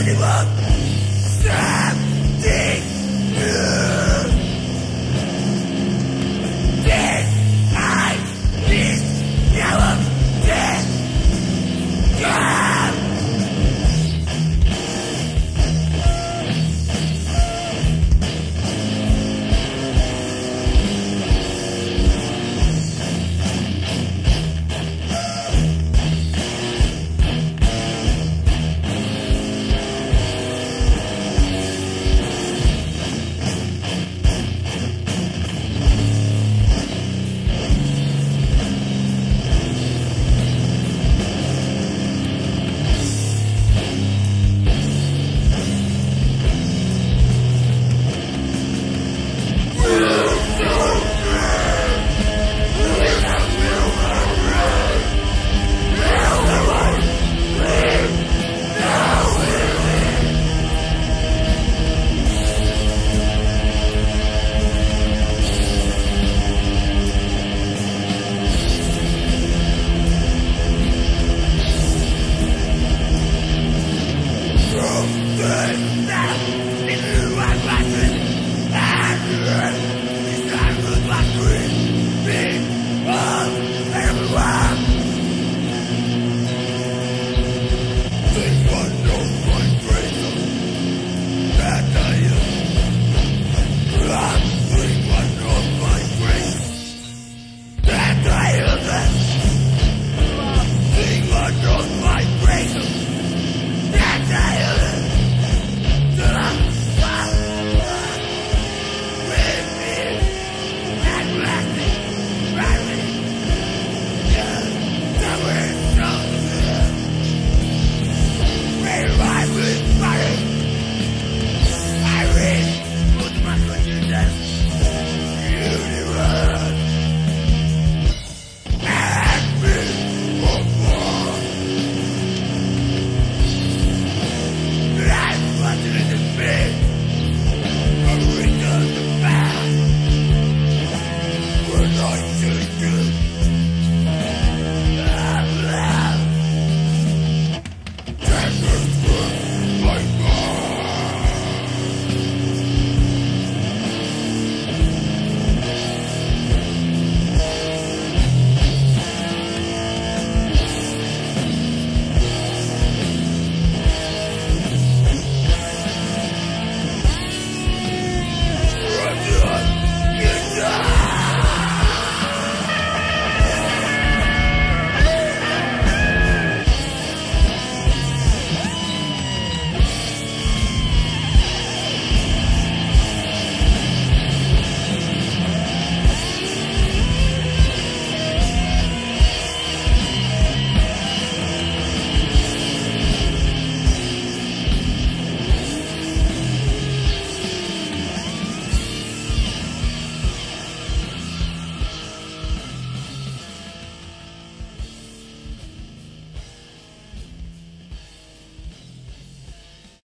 stop Something.